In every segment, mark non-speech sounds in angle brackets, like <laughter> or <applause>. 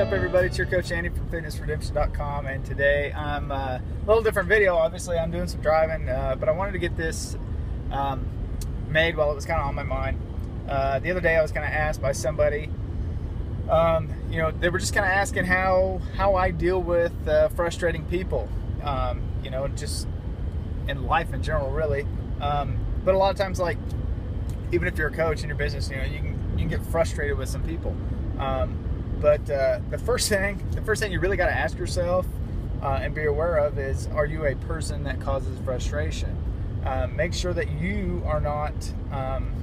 up, everybody? It's your coach Andy from FitnessRedemption.com, and today I'm uh, a little different video. Obviously, I'm doing some driving, uh, but I wanted to get this um, made while it was kind of on my mind. Uh, the other day, I was kind of asked by somebody. Um, you know, they were just kind of asking how how I deal with uh, frustrating people. Um, you know, just in life in general, really. Um, but a lot of times, like even if you're a coach in your business, you know, you can you can get frustrated with some people. Um, but uh, the first thing, the first thing you really got to ask yourself uh, and be aware of is: Are you a person that causes frustration? Uh, make sure that you are not. Um,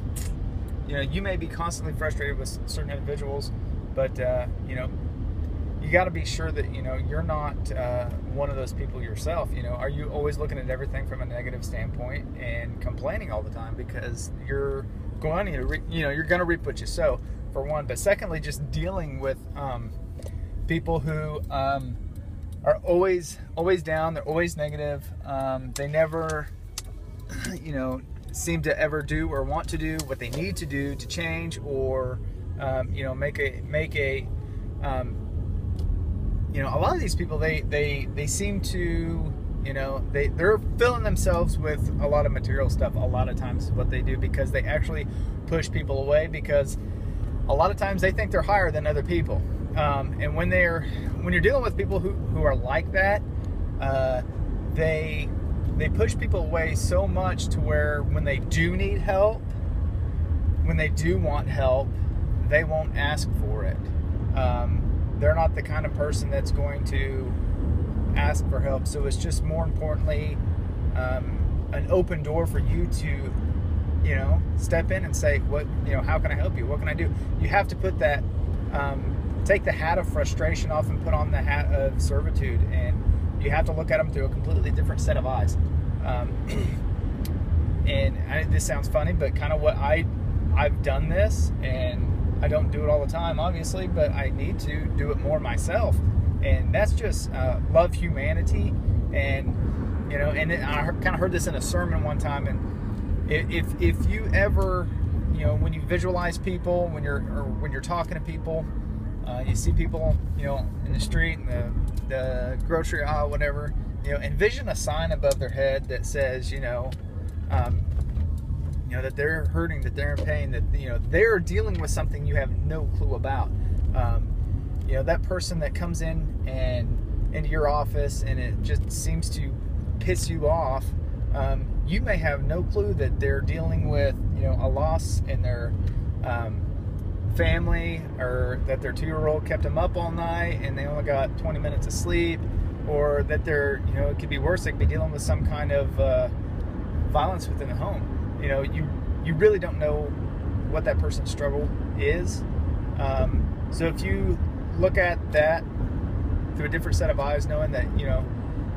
you know, you may be constantly frustrated with certain individuals, but uh, you know, you got to be sure that you know you're not uh, one of those people yourself. You know, are you always looking at everything from a negative standpoint and complaining all the time because you're going to, you know, you're going to reap what you sow for one, but secondly, just dealing with um, people who um, are always always down. They're always negative. Um, they never, <clears throat> you know, seem to ever do or want to do what they need to do to change or um, you know make a make a um, you know a lot of these people they they they seem to you know they they're filling themselves with a lot of material stuff a lot of times what they do because they actually push people away because a lot of times they think they're higher than other people. Um, and when they're when you're dealing with people who, who are like that, uh, they they push people away so much to where when they do need help, when they do want help, they won't ask for it. Um, they're not the kind of person that's going to ask for help. So it's just more importantly um, an open door for you to you know, step in and say, what, you know, how can I help you? What can I do? You have to put that, um, take the hat of frustration off and put on the hat of servitude. And you have to look at them through a completely different set of eyes. Um, <clears throat> and I, this sounds funny, but kind of what I, I've done this and I don't do it all the time, obviously, but I need to do it more myself. And that's just uh, love humanity. And, you know, and it, I kind of heard this in a sermon one time and, if if you ever you know when you visualize people when you're or when you're talking to people uh, you see people you know in the street in the, the grocery aisle whatever you know envision a sign above their head that says you know um, you know that they're hurting that they're in pain that you know they're dealing with something you have no clue about. Um, you know that person that comes in and into your office and it just seems to piss you off um, you may have no clue that they're dealing with, you know, a loss in their um, family, or that their two-year-old kept them up all night and they only got 20 minutes of sleep, or that they're, you know, it could be worse. They could be dealing with some kind of uh, violence within the home. You know, you you really don't know what that person's struggle is. Um, so if you look at that through a different set of eyes, knowing that you know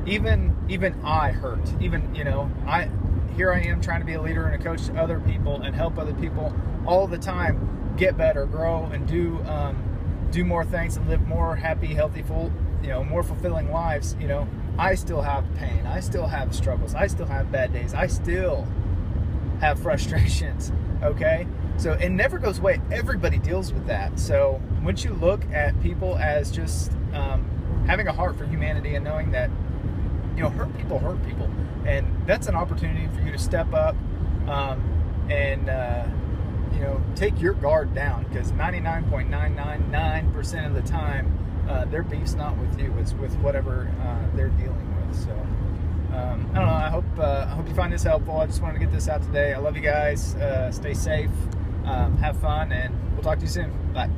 even even I hurt. Even you know, I here I am trying to be a leader and a coach to other people and help other people all the time get better, grow, and do um, do more things and live more happy, healthy, full, you know, more fulfilling lives. You know, I still have pain. I still have struggles. I still have bad days. I still have frustrations. <laughs> Okay, so it never goes away. Everybody deals with that. So once you look at people as just um, having a heart for humanity and knowing that you know, hurt people hurt people, and that's an opportunity for you to step up um, and uh, you know take your guard down because 99.999% of the time uh, their beef's not with you; it's with whatever uh, they're dealing with. So. Um, I don't know. I hope uh, I hope you find this helpful. I just wanted to get this out today. I love you guys. Uh, stay safe, um, have fun, and we'll talk to you soon. Bye.